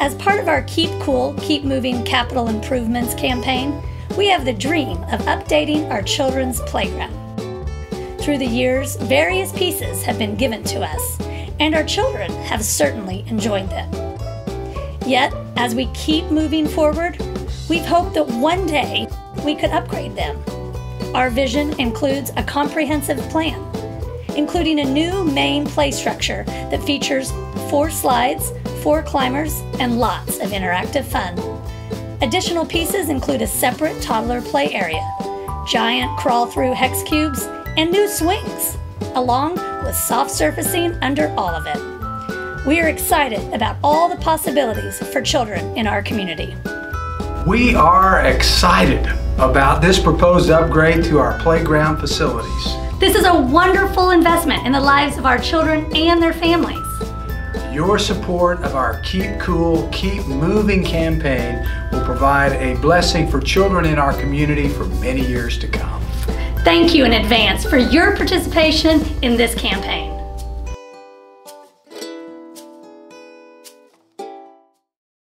As part of our Keep Cool, Keep Moving Capital Improvements campaign, we have the dream of updating our children's playground. Through the years, various pieces have been given to us, and our children have certainly enjoyed them. Yet, as we keep moving forward, we've hoped that one day we could upgrade them. Our vision includes a comprehensive plan, including a new main play structure that features four slides, four climbers, and lots of interactive fun. Additional pieces include a separate toddler play area, giant crawl through hex cubes, and new swings, along with soft surfacing under all of it. We are excited about all the possibilities for children in our community. We are excited about this proposed upgrade to our playground facilities. This is a wonderful investment in the lives of our children and their families. Your support of our Keep Cool, Keep Moving campaign will provide a blessing for children in our community for many years to come. Thank you in advance for your participation in this campaign.